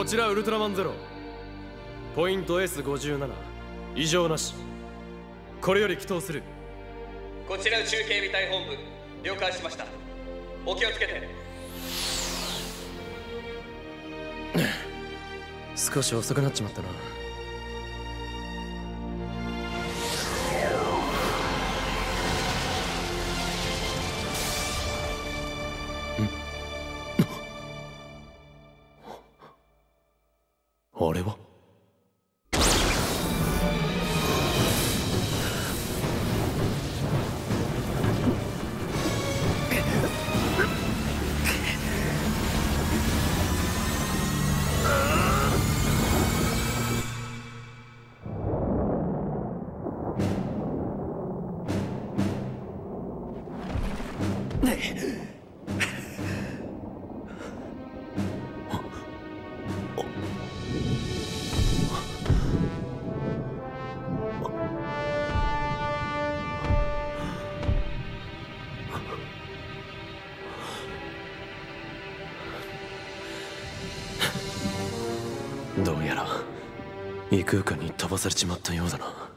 こちらウルトラマンゼロ。ポイント S57 異常なし。これより祈祷する。こちら宇宙警備隊本部。了解しました。お気をつけて。少し遅くなっちまったなどうやら異空間に飛ばされちまったようだな。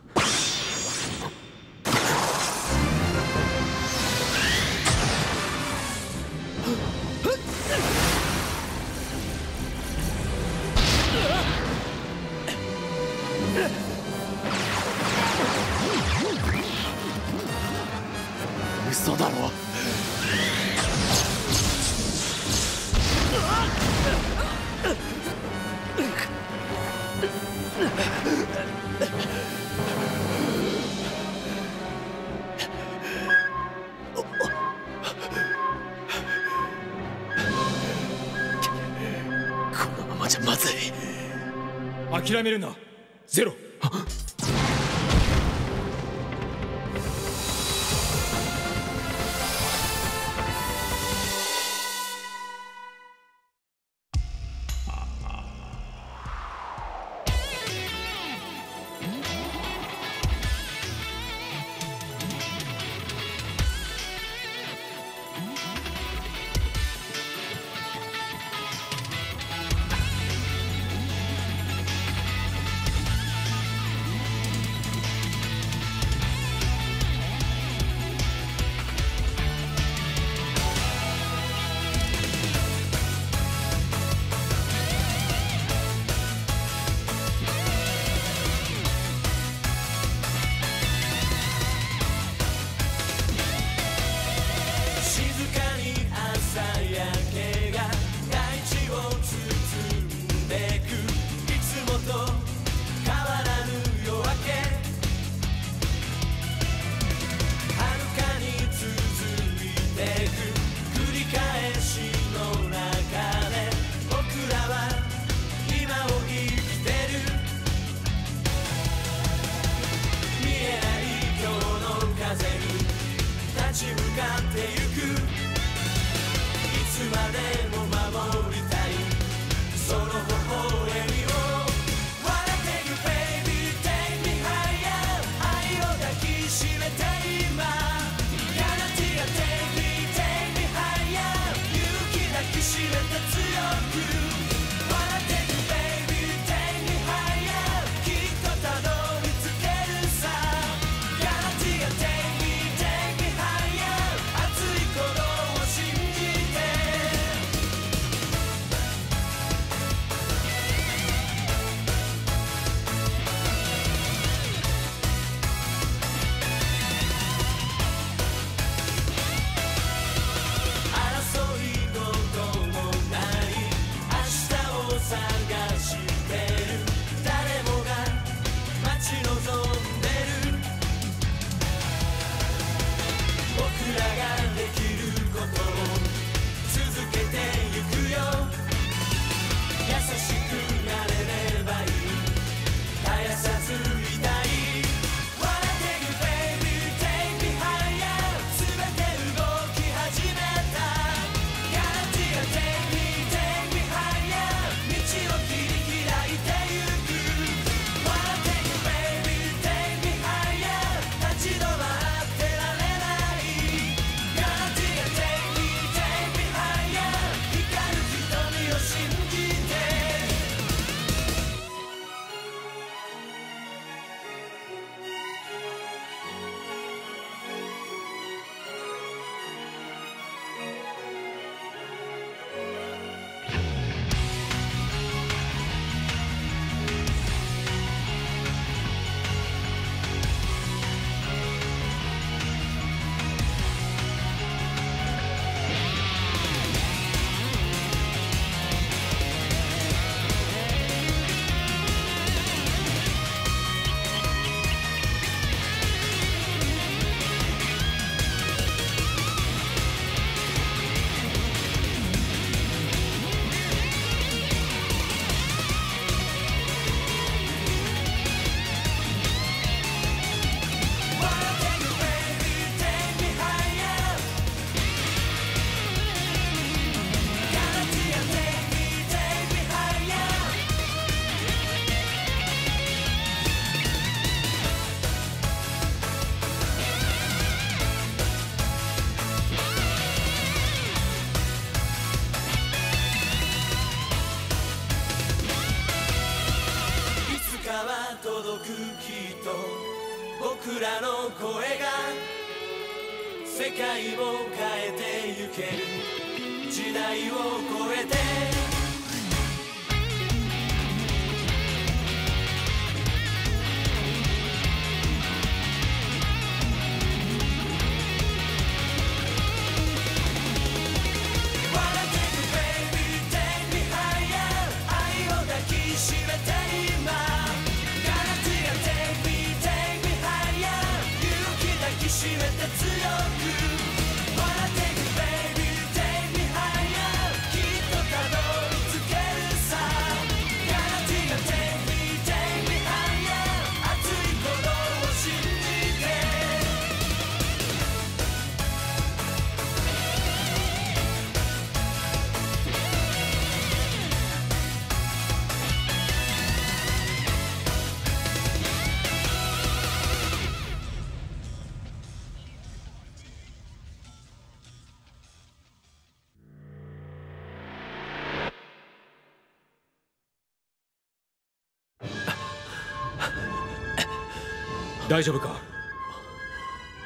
大丈夫か？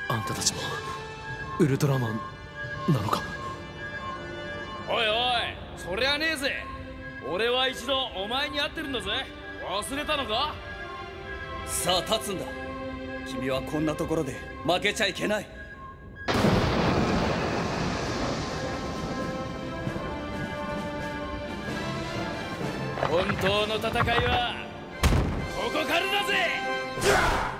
あんたたちもウルトラマンなのか？おいおいそりゃねえぜ。俺は一度お前に会ってるんだぜ。忘れたのか？さあ立つんだ。君はこんなところで負けちゃいけない。本当の戦いはここからだぜ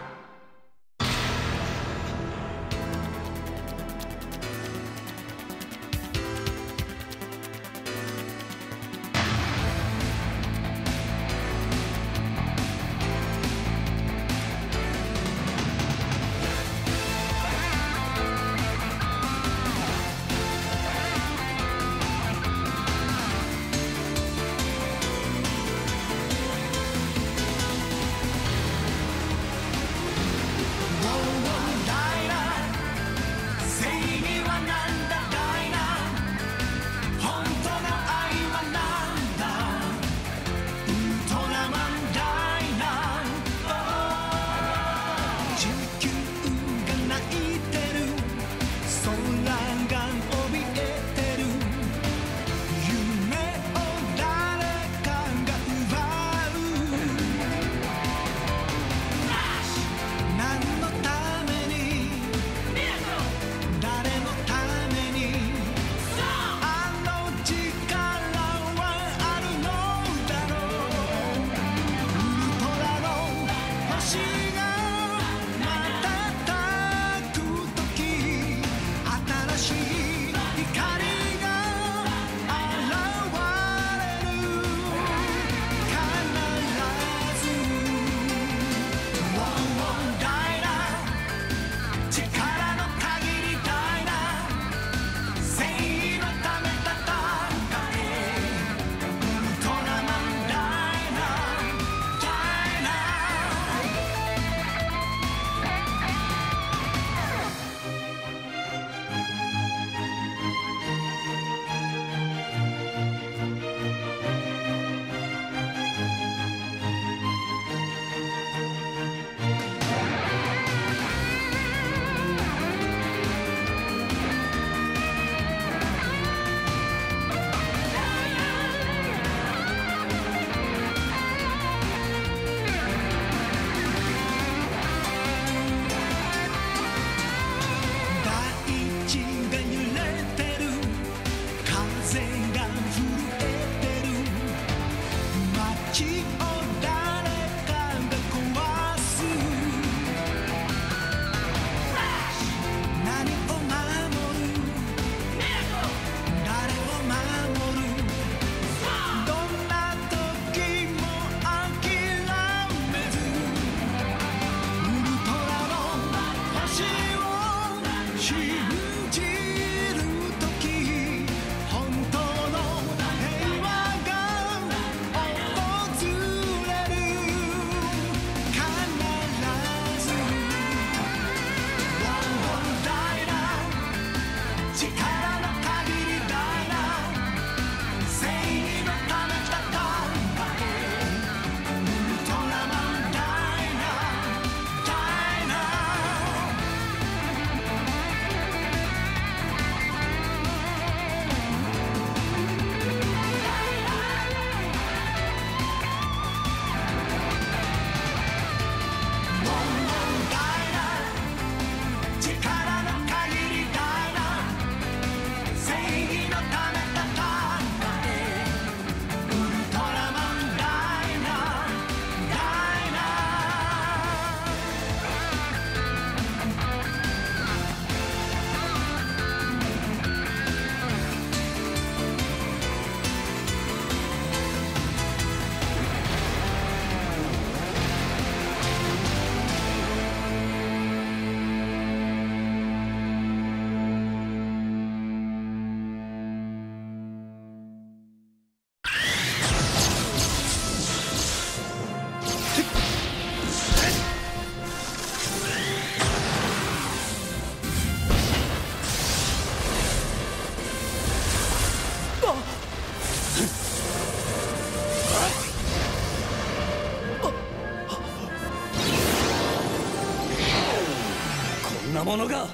者が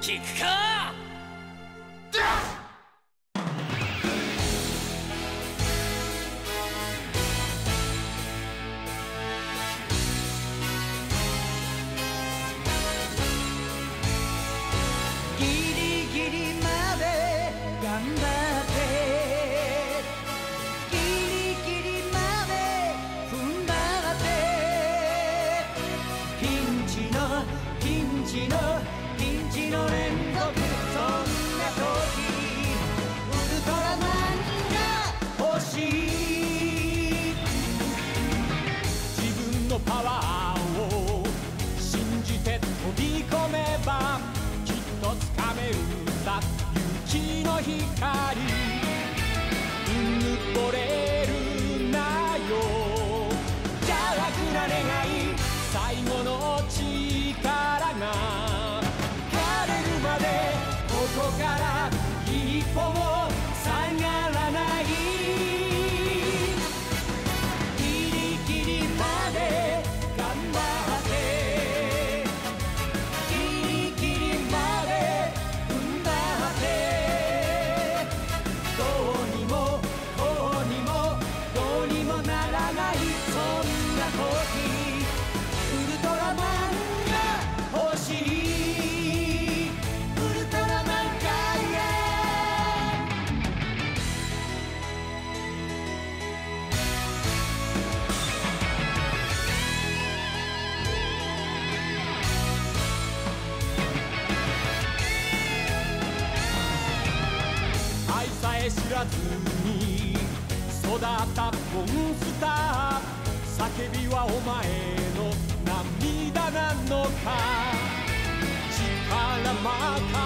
聞くか！お前の涙なのか。力まか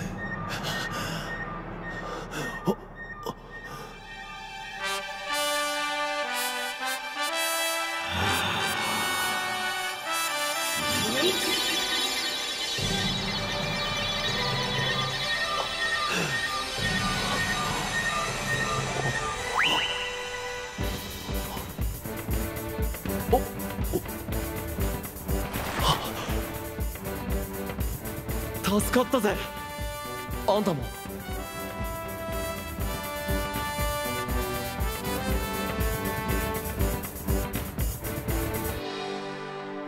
かったぜ。あんたも。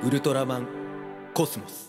ウルトラマンコスモス。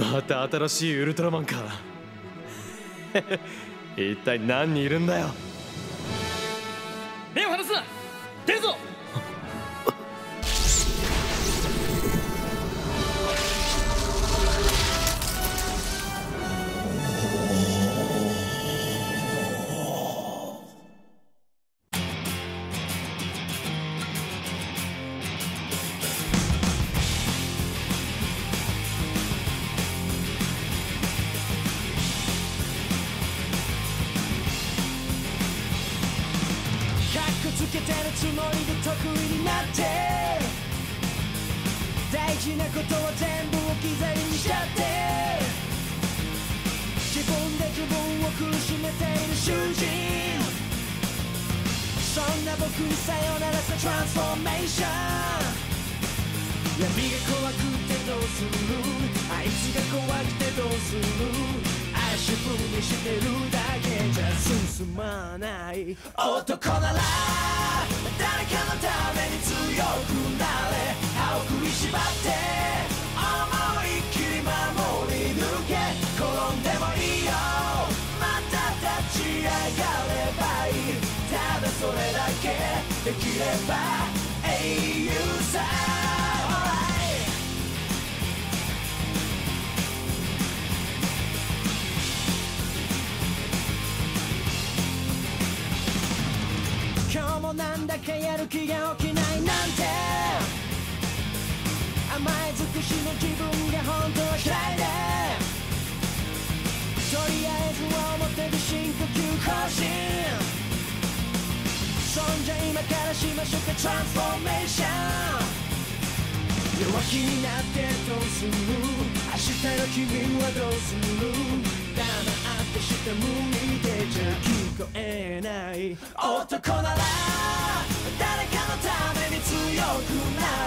また新しいウルトラマンか。一体何人いるんだよ。くてどうするあいつが怖くてどうする足踏みしてるだけじゃ進まない男なら誰かのために強くなれ歯を食いしばって思いっきり守り抜け転んでもいいよまた立ち上がればいいただそれだけできれば英雄さもなんだかやる気が起きないなんて。甘え尽くしの自分が本当は嫌いで。とりあえず表で深呼吸更新。そんじゃ今からしましょうかトランスフォーメーション弱気になってどうする？明日の君はどうする？黙って下向いてじゃ聞こえない男なら誰かのために強くなれ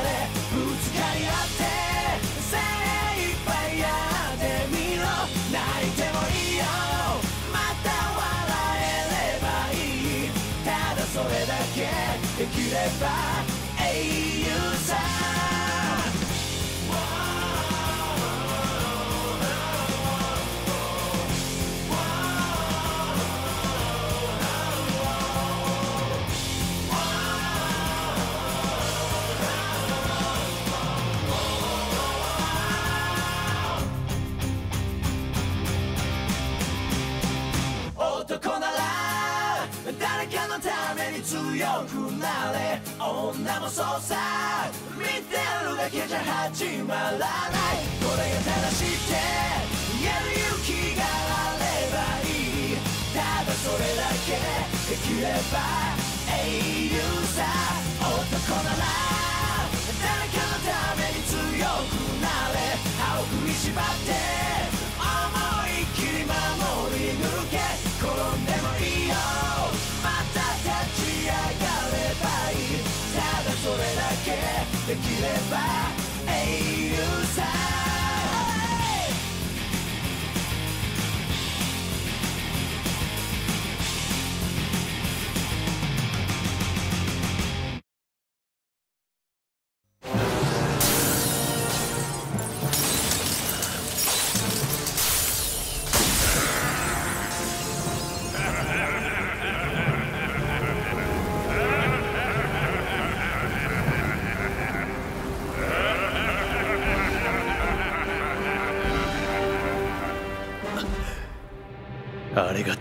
強くなれ女もそうさ見てるだけじゃ始まらないこれが正しいって言える勇気があればいいただそれだけできれば英雄さ男なら誰かのために強くなれ歯を食いしばって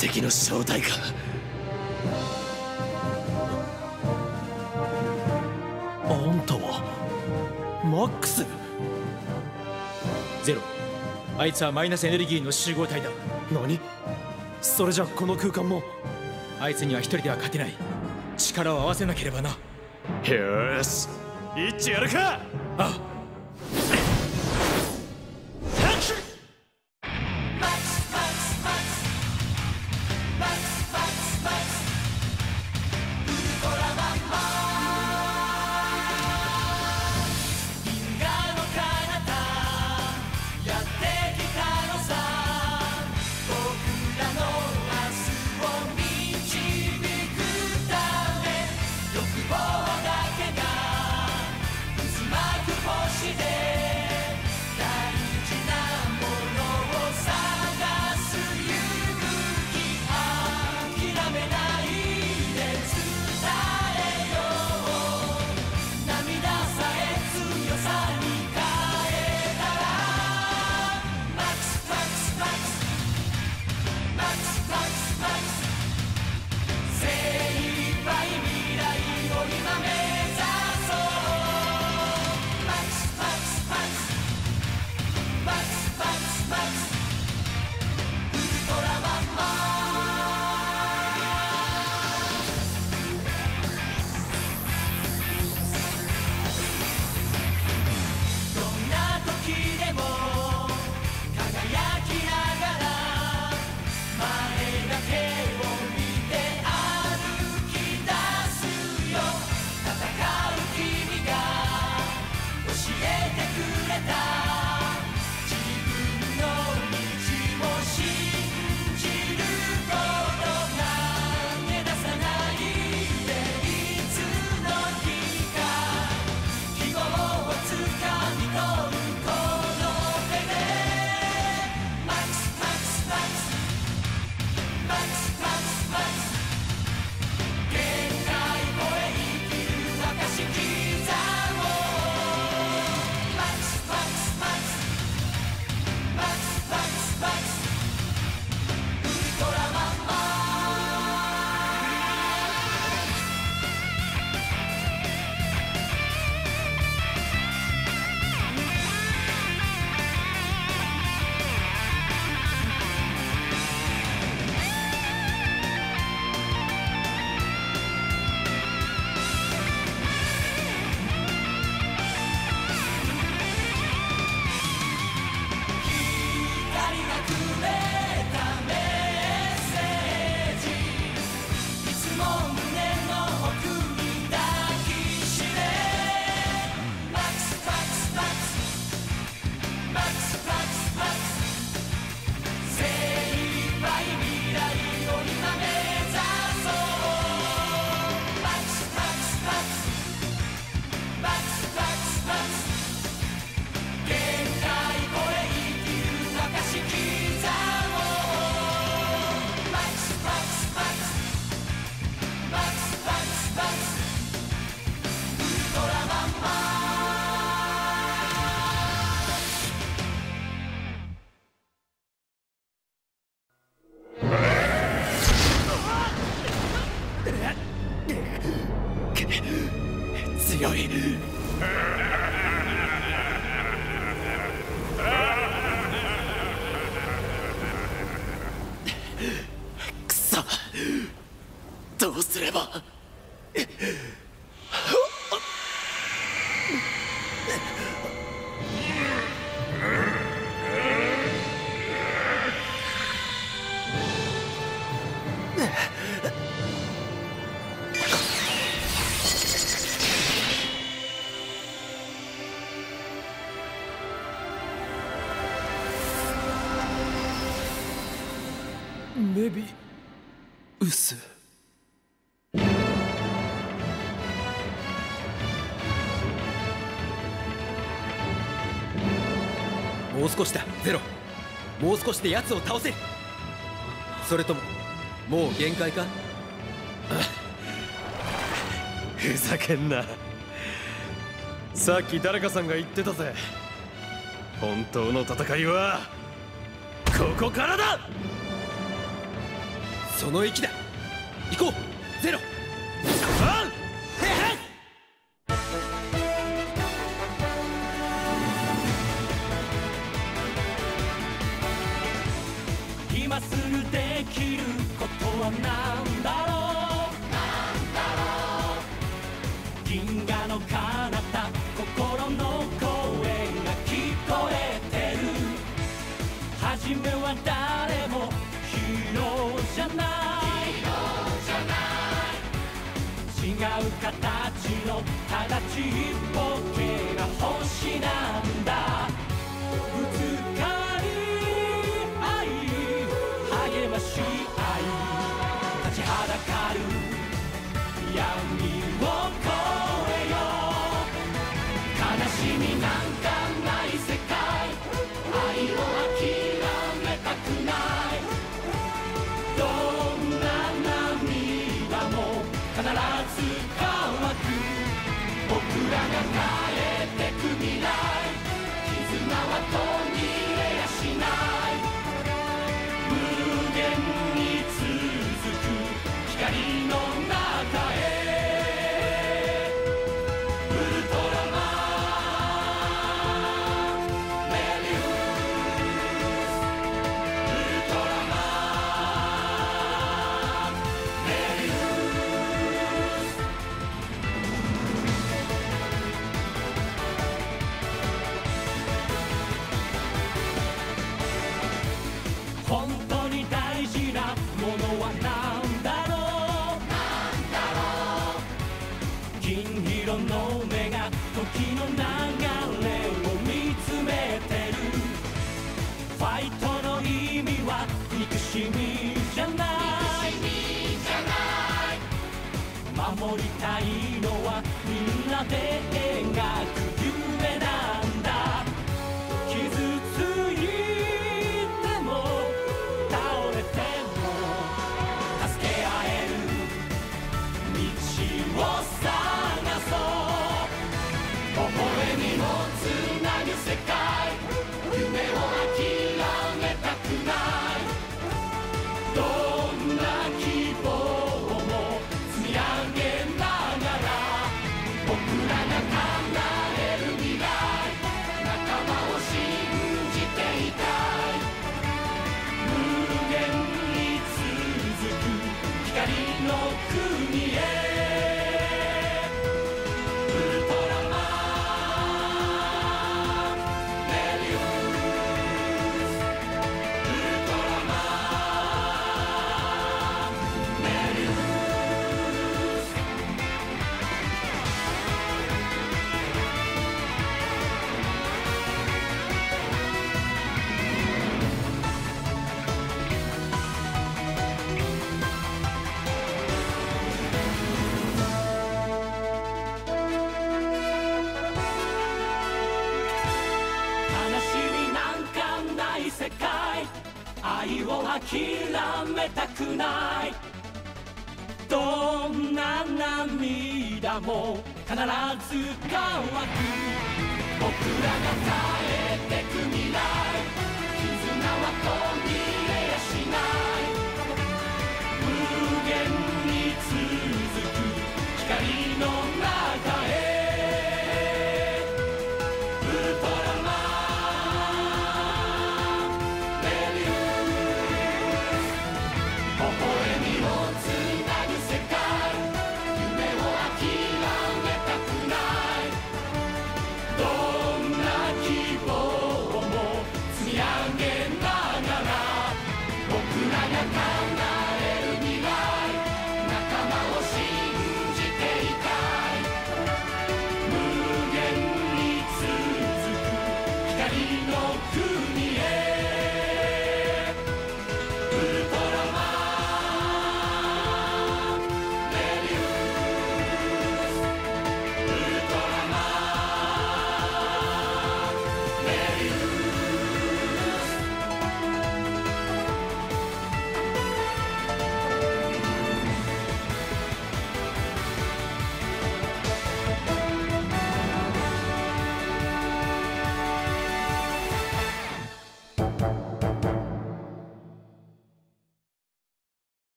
敵の正体か。あんたは？マックス？ゼロ。あいつはマイナスエネルギーの集合体だ。何？それじゃこの空間も？あいつには一人では勝てない。力を合わせなければな。よーし。一致やるか！あ「もう少しで奴を倒せる。それとももう限界か？ふざけんな。さっき誰かさんが言ってたぜ。本当の戦いはここからだ！その息だ今すぐできることは何だろう銀河の彼方心の声が聞こえてる初めは誰もヒーローじゃない違う形のただちっぽけな星なんだの目が時の流れを見つめてる。ファイトの意味は憎しみじゃない。守りたいのはみんなで。描らも必ず乾く僕らが帰る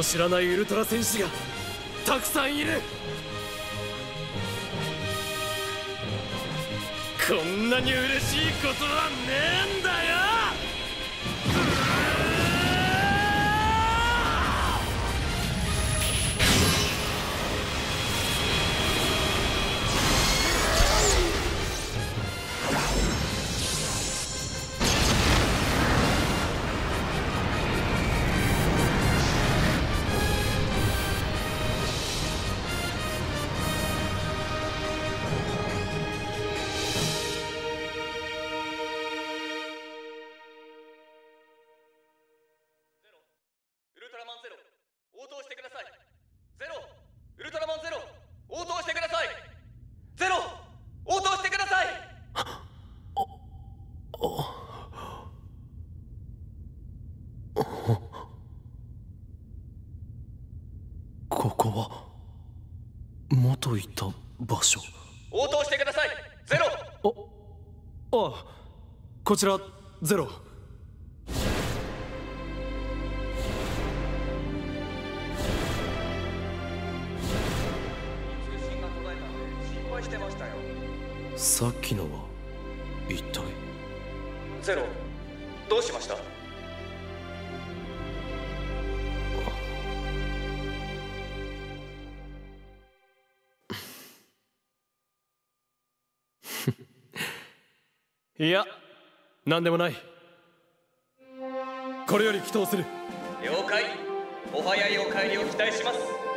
の知らないウルトラ戦士がたくさんいる。こんなに嬉しいことはねえんだ。こちらゼロ。さっきのは一体？ゼロ。どうしました？いや何でもない。これより祈祷する。了解。お早いお帰りを期待します。